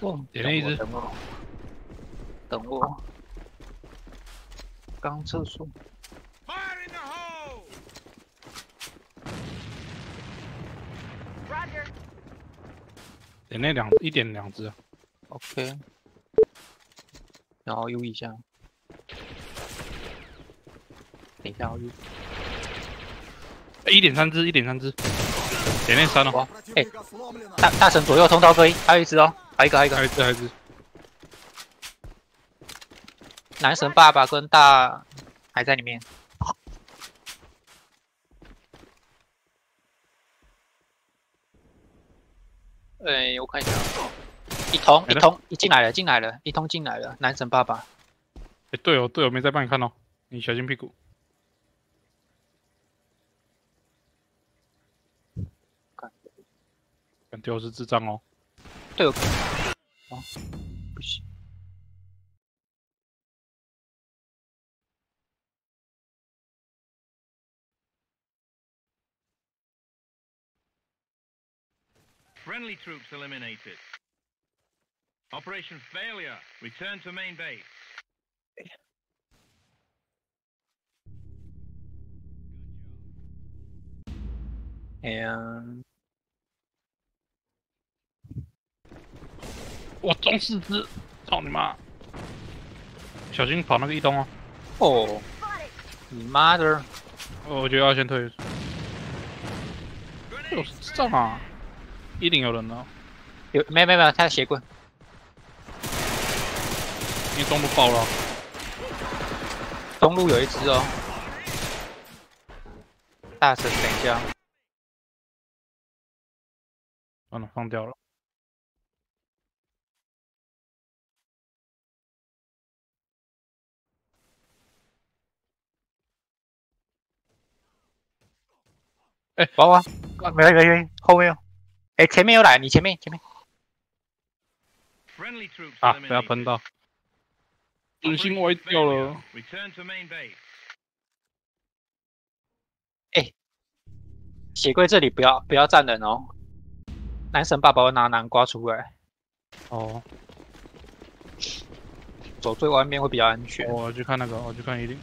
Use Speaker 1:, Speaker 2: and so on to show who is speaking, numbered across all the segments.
Speaker 1: 哦，
Speaker 2: 点了一只。
Speaker 1: 等我，等我，刚厕所。
Speaker 3: Fire in the hole!
Speaker 4: Roger.
Speaker 2: 点那两一点两只
Speaker 1: ，OK，然后 U 一下，等一下我 U。
Speaker 2: 哎一点三只，一点三只，点那三了，
Speaker 1: 哇，哎，大大神左右通道各一，还有一只哦，还有一个，还有一个
Speaker 2: 还有一只，还一只，
Speaker 1: 男神爸爸跟大还在里面。哎，我看一下，一通一通一进来了，进来了，一通进来了，男神爸爸。
Speaker 2: 哎队友队友没在帮你看哦，你小心屁股。
Speaker 1: 看。
Speaker 2: 敢丢是智障哦，
Speaker 3: Friendly troops eliminated. Operation failure. Return to main base.
Speaker 1: And 呀，
Speaker 2: 哇中四只，操你妈！小心跑那个一东哦，
Speaker 1: 哦，你妈的！
Speaker 2: 哦我觉得要先退。有智障啊！一定有人了，
Speaker 1: 有没有没有没有，他的鞋棍，
Speaker 2: 因为中路爆了。
Speaker 1: 中路有一只哦。大神，等一下，
Speaker 2: 算了，放掉了。
Speaker 1: 娃娃，啊没有没有没有，后面有，哎，前面有来，你前面前面
Speaker 2: 啊.不要喷到，准心歪掉了。
Speaker 3: Base.
Speaker 1: 血柜这里不要不要站人哦。男神爸爸会拿南瓜出来，
Speaker 2: 哦，
Speaker 1: 走最外面会比较安全。
Speaker 2: 我去看那个，我去看一定。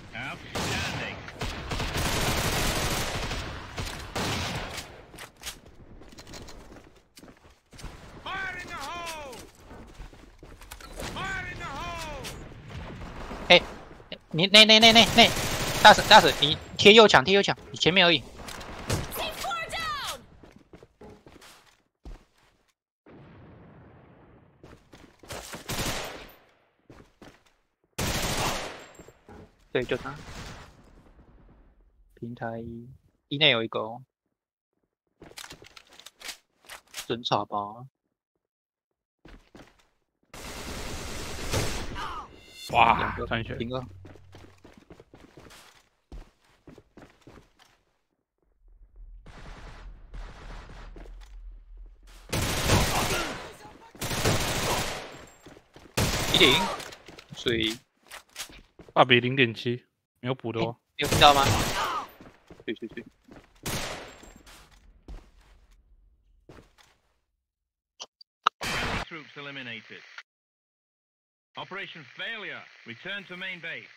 Speaker 1: 你那那那那那，大神大神，你贴右墙贴右墙，你前面而已。对，就他。平台一，一内有一个哦。真傻吧？
Speaker 2: 哇
Speaker 1: 两，个
Speaker 2: 站起来。
Speaker 1: 平二。一零，所以
Speaker 2: 二比零点七，没有补的哦。
Speaker 1: 你有听到吗？对对对，
Speaker 3: Friendly troops eliminated. Operation failure. Return to main base.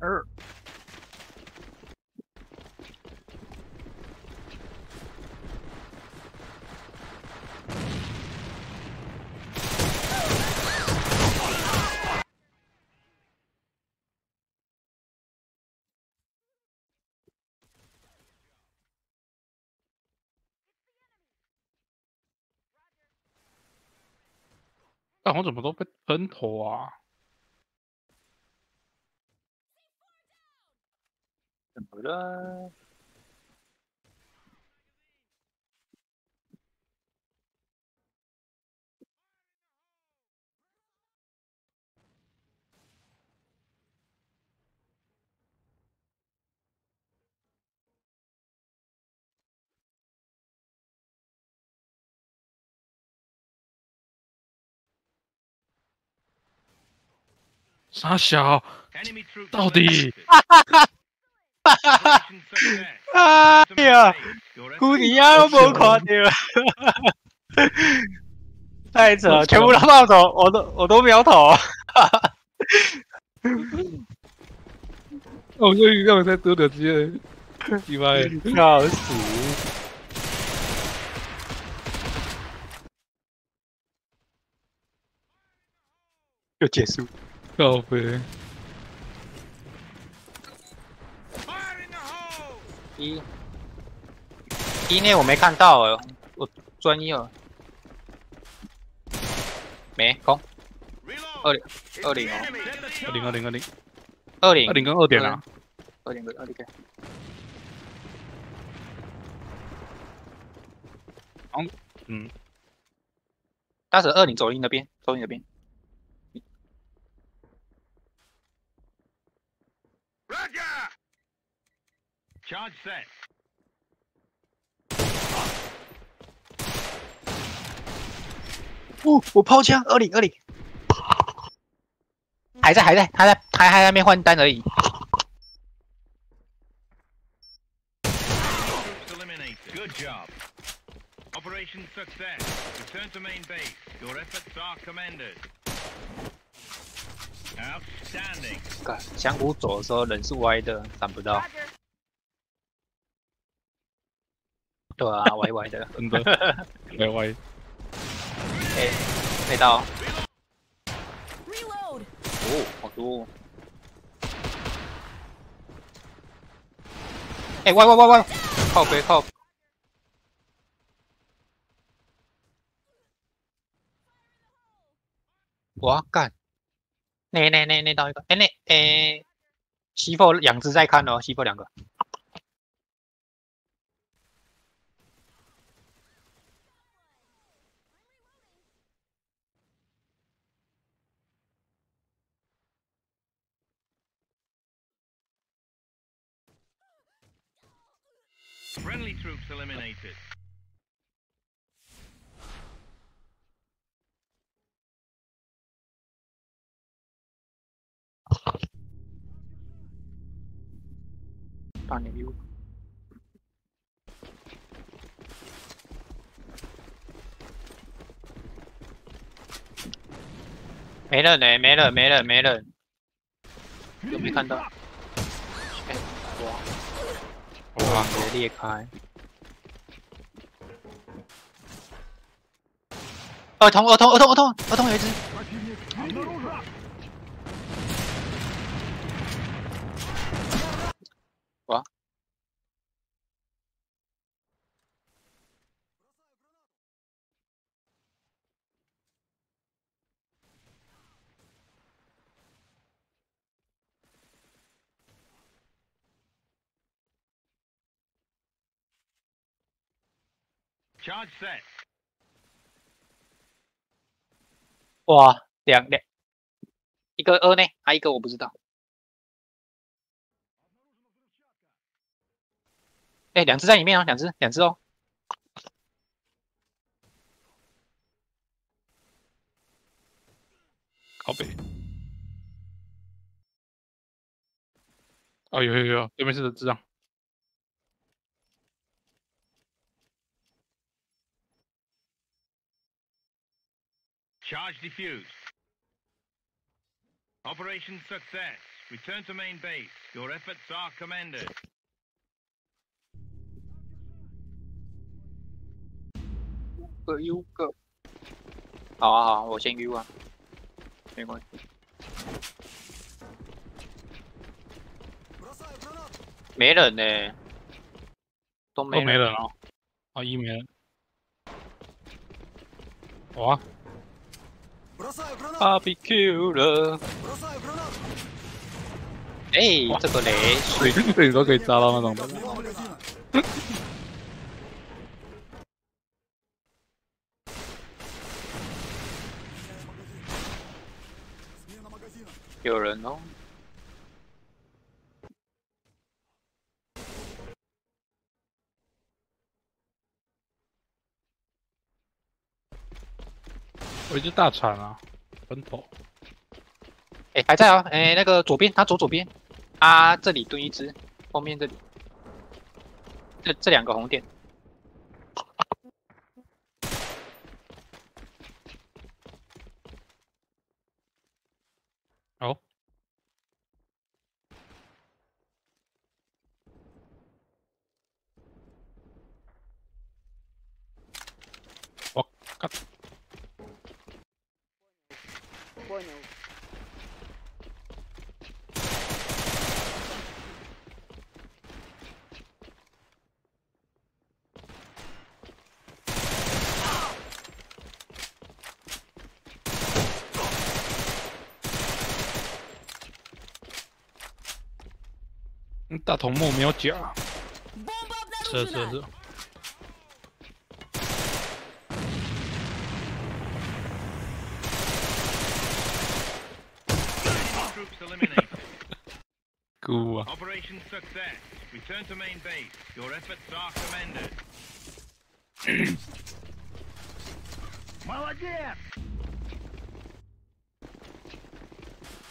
Speaker 1: 二。
Speaker 2: 我怎么都被喷头啊？
Speaker 1: 怎么了？
Speaker 2: 傻小，到底？
Speaker 3: 哈哈哈！
Speaker 1: 哎呀，姑娘都无看到，太扯，全部都冒走，我都我都秒头。
Speaker 2: 我就让我再多点机会，你妈，
Speaker 1: 笑死！就结束。
Speaker 2: 靠背!
Speaker 1: 一。一内我没看到哦，我专一了，没空.二零二零哦。
Speaker 2: 二零.二零二零。
Speaker 1: 二零。
Speaker 2: 二零跟二点啊，
Speaker 1: 二零个二零。个，
Speaker 2: 嗯，
Speaker 1: 当时二零走你那边，走你那边，
Speaker 3: Charge set.
Speaker 1: 哦，我抛枪，二零二零，还在还在，他在还还在那边换单而已。
Speaker 3: Good job. Operation success. Return to main base. Your efforts are commended. Outstanding.
Speaker 1: 干走的时候人是歪的，闪不到。对啊，歪歪的。
Speaker 2: 真的，歪歪。
Speaker 1: 哎、没到。
Speaker 4: Reload.
Speaker 1: 哦，好多、哦。哎、歪歪歪歪，靠背靠。哇干！那那那那刀一个，哎、那哎，西佛两只在看哦，西佛两个。
Speaker 3: Friendly troops eliminated.《
Speaker 1: 大牛 U》没人呢、没人，没人，没人，有没看到？哎、哇， 哇，直接裂开！儿童，儿童，儿童，儿童，儿童有一只。
Speaker 3: ！Charge set.
Speaker 1: 哇，两两，一个二呢，还、一个我不知道。哎、两只在里面哦，两只，两只哦。
Speaker 2: 靠背。哦，有有有，对面是智障。
Speaker 3: Charge defused. Operation success. Return to main base. Your efforts are commended.
Speaker 1: 个 U 个。好啊好啊，我先 U 啊，没关系。没人呢、都没
Speaker 2: 都没人哦。啊，一没人。哇，
Speaker 1: barbecue 了。哎、这个雷
Speaker 2: 水水都可以扎到那种的。
Speaker 1: 有人哦。
Speaker 2: 我一只大铲啊，分头。
Speaker 1: 哎、还在啊，哎、那个左边，他走左边，啊，这里蹲一只，后面这里，这这两个红点，
Speaker 2: 哦，我靠！大铜木没有
Speaker 3: 脚，热热热。good.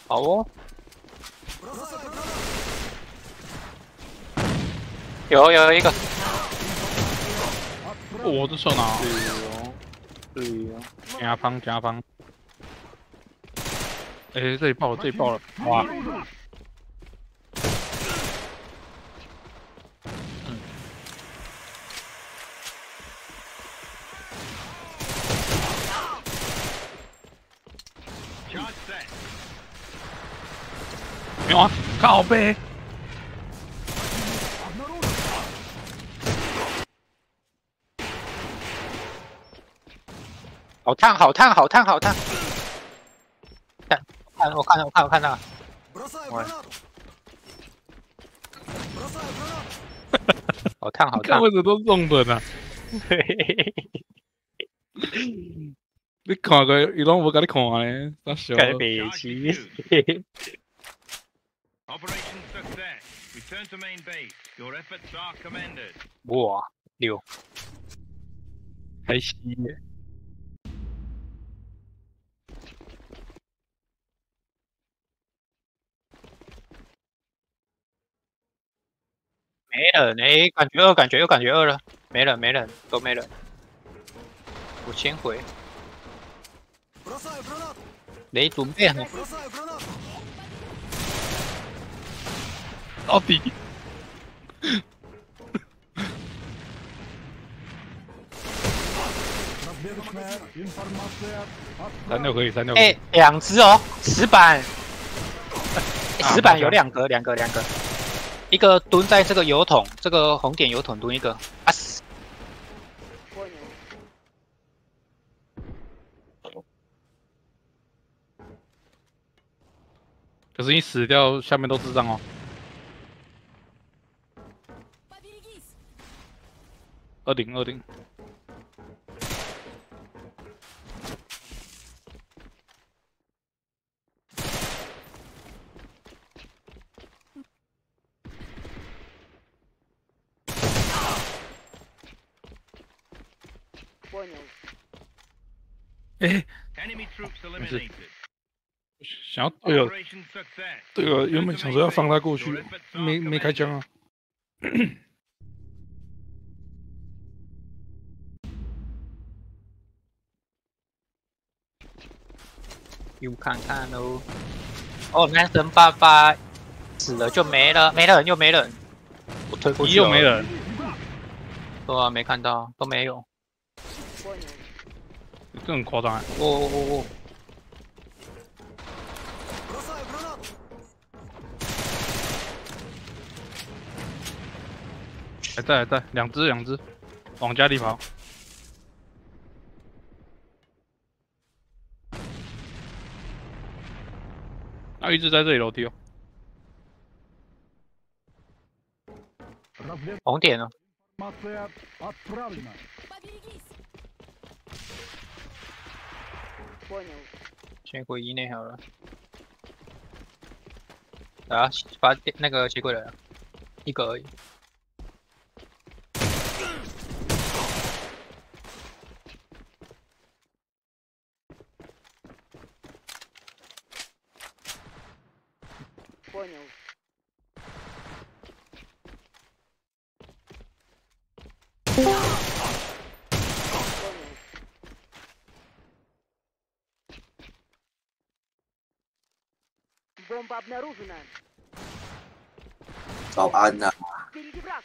Speaker 1: 好。有有一个，
Speaker 2: 哦我的手拿，
Speaker 1: 对哦，
Speaker 2: 加方加方。哎，这里爆了，这里爆了，哇.没有啊，靠背。
Speaker 1: 好烫，好烫，好烫，好烫！看，看，我看到，我看，我看到。
Speaker 5: 喂。
Speaker 1: 好烫，好烫！
Speaker 2: 看位都重本啊。你看个，伊拢无甲你看嘞，傻笑。
Speaker 3: 该白痴。
Speaker 1: 哇，六，
Speaker 2: 还行。
Speaker 1: 没了，没感觉饿，感觉又感觉饿了，没了，没了，都没了。我先回。你准备
Speaker 5: 呢？
Speaker 2: 到底？三六可以，三六可以。
Speaker 1: 哎，两只哦，石板，石板有两格，两格，两格。一个蹲在这个油桶这个红点油桶蹲一个。啊
Speaker 2: 可是你死掉下面都智障哦。二零二零。
Speaker 5: Понял.
Speaker 2: 哎，
Speaker 3: Enemy troops eliminated.
Speaker 2: 想要队友
Speaker 3: Operation success.
Speaker 2: 队友原
Speaker 3: Return
Speaker 2: 本
Speaker 3: to
Speaker 2: 想
Speaker 3: main
Speaker 2: 说要放他
Speaker 3: base.
Speaker 2: 过去
Speaker 3: Your，efforts are
Speaker 2: 没没开
Speaker 3: commended.
Speaker 2: 枪啊。
Speaker 1: 有看看喽。哦，男神爸爸死了就没了，没人又没人，我推过去哦
Speaker 2: 一又没，人，
Speaker 1: 对啊，没看到，都没有。
Speaker 2: 这很夸张哎，
Speaker 1: 哦哦哦
Speaker 5: 哦。
Speaker 2: 还在还在，两只两只，往家里跑。那，一直在这里楼梯哦。
Speaker 1: 红点
Speaker 4: 呢？
Speaker 5: Понял.
Speaker 1: 先回一内好了。啊，把电那个接过来了，一个而已。
Speaker 5: Бомба обнаружена.
Speaker 6: Да ладно.
Speaker 5: Впереди
Speaker 1: 的